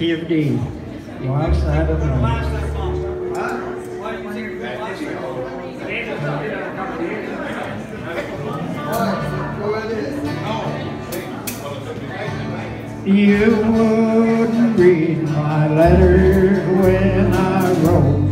of. You wouldn't read my letter when I wrote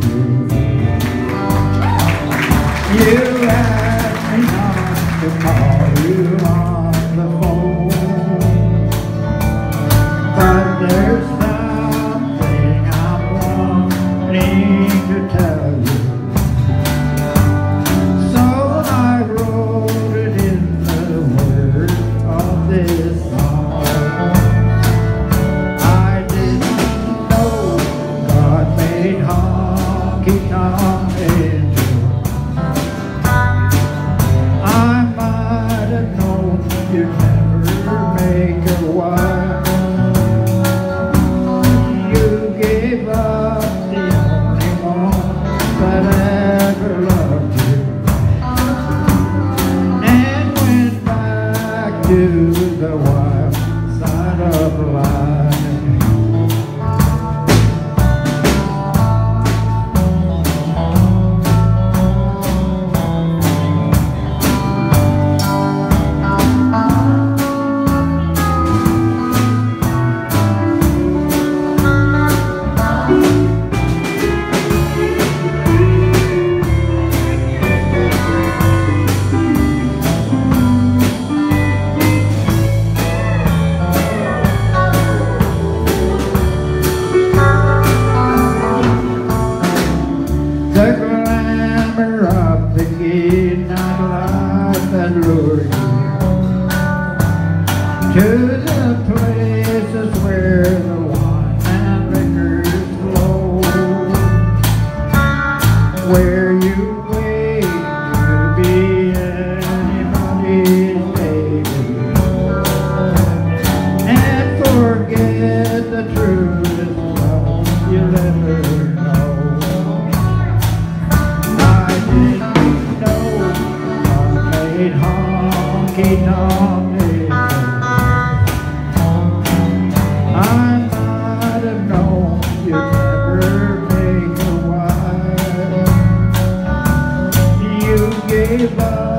to the wild side of life. That lure you to the places where the wine and liquor flow, where you wait to be anybody's baby and forget the truest love you'll ever know. Made honky tonk I might have known you'd never make a wife. You gave up